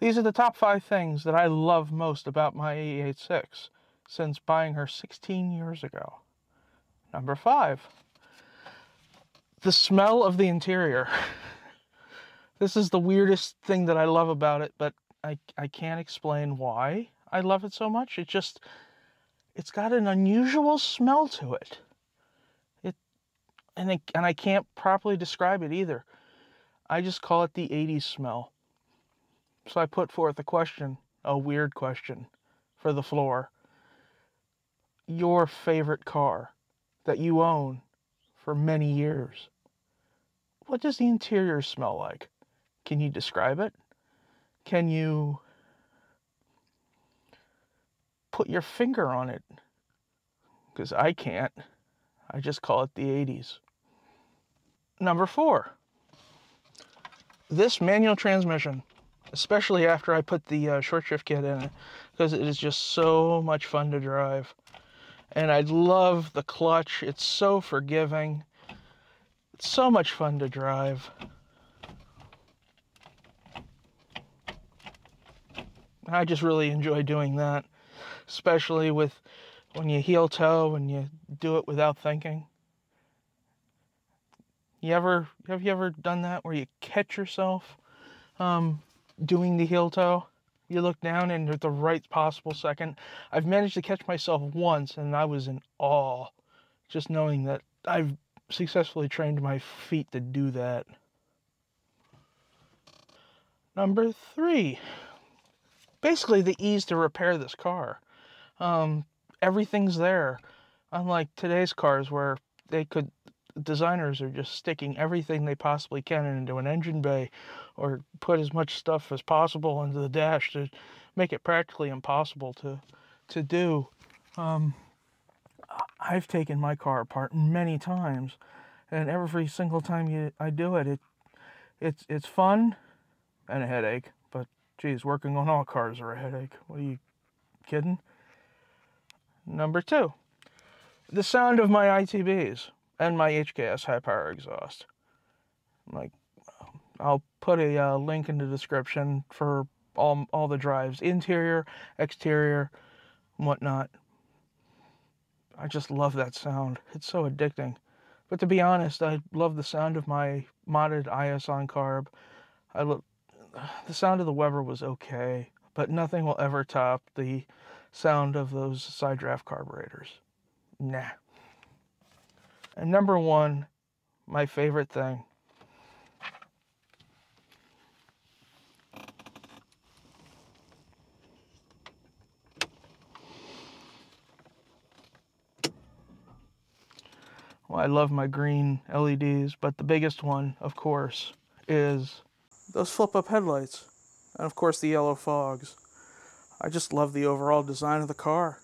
These are the top five things that I love most about my AE86 since buying her 16 years ago. Number five, the smell of the interior. this is the weirdest thing that I love about it, but I, I can't explain why I love it so much. It just, it's got an unusual smell to it. It, and, it, and I can't properly describe it either. I just call it the 80s smell. So I put forth a question, a weird question, for the floor. Your favorite car that you own for many years. What does the interior smell like? Can you describe it? Can you put your finger on it? Because I can't. I just call it the 80s. Number four, this manual transmission especially after I put the uh, short shift kit in it, because it is just so much fun to drive. And I love the clutch. It's so forgiving. It's so much fun to drive. I just really enjoy doing that, especially with when you heel toe and you do it without thinking. You ever have you ever done that where you catch yourself um, doing the heel toe. You look down and at the right possible second. I've managed to catch myself once and I was in awe just knowing that I've successfully trained my feet to do that. Number three, basically the ease to repair this car. Um, everything's there. Unlike today's cars where they could designers are just sticking everything they possibly can into an engine bay or put as much stuff as possible into the dash to make it practically impossible to to do. Um, I've taken my car apart many times, and every single time you I do it, it it's it's fun and a headache. But geez, working on all cars are a headache. What are you kidding? Number two, the sound of my ITBs and my HKS high power exhaust. Like, I'll put a uh, link in the description for all all the drives, interior, exterior, whatnot. I just love that sound. It's so addicting. But to be honest, I love the sound of my modded IS on carb. I the sound of the Weber was okay, but nothing will ever top the sound of those side draft carburetors. Nah. And number one, my favorite thing. Well, I love my green LEDs, but the biggest one, of course, is those flip-up headlights. And of course the yellow fogs. I just love the overall design of the car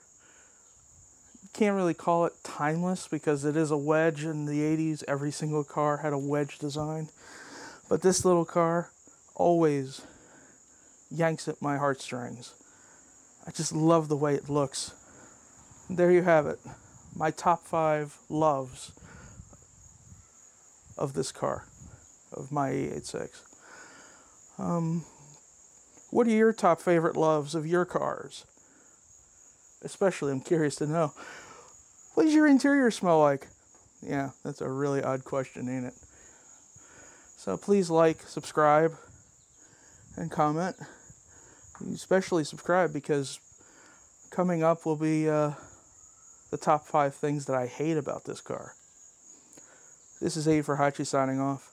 can't really call it timeless because it is a wedge in the 80s. Every single car had a wedge design. But this little car always yanks at my heartstrings. I just love the way it looks. There you have it. My top five loves of this car, of my AE86. Um, what are your top favorite loves of your cars? Especially, I'm curious to know. What does your interior smell like? Yeah, that's a really odd question, ain't it? So please like, subscribe, and comment. Especially subscribe because coming up will be uh, the top five things that I hate about this car. This is 84hachi signing off.